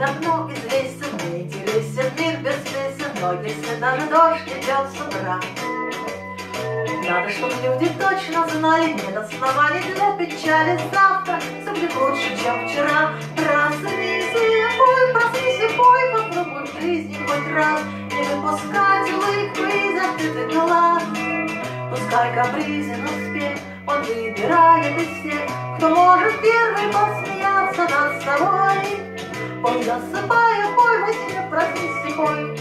давно известен, интересен мир без песен, но если даже дождь идет с утра, надо, чтобы люди точно знали, нет оснований для печали завтра, сыплет лучше, чем вчера. Проснись и пой, проснись и пой, попробуй в жизни хоть раз, не выпускать улыбку из открытых глаз. Пускай капризен успех, он выбирает из всех, кто может первый посмеять. Пой, засыпая, пой во сне, проснись и пой.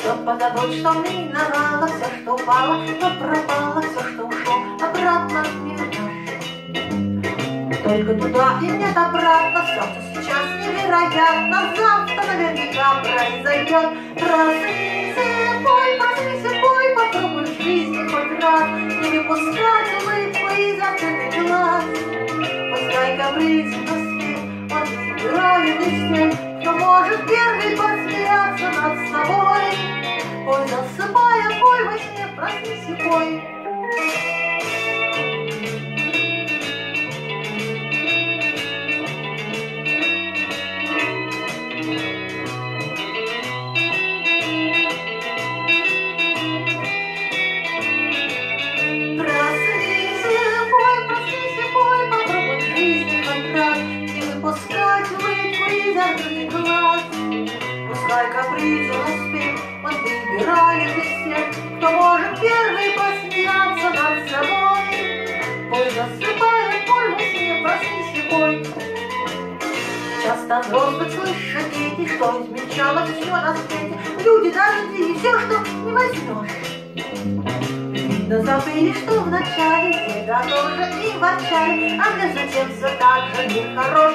Все позабудь, что миновало, все, что упало, но пропало, все, что ушло, обратно не вернешь. Только туда и нет обратно, все, что сейчас невероятно, завтра наверняка произойдет. Проснись тех, кто может первый посмеяться над собой. Пой, засыпая, пой во сне, проснись и пой. Проснись и пой, проснись и пой, попробуй жизни хоть раз не выпускать открытых глаз. Пускай капризен успех, он выбирает из всех, кто может первый посмеяться над собой. Пой, засыпая, пой во сне, проснись пой. Часто взрослых слышат дети, что измельчало все на свете. Люди, дожди и все, что не возьмешь. Да забыли, что вначале деда тоже и ворчали, а между тем все так же нехорош.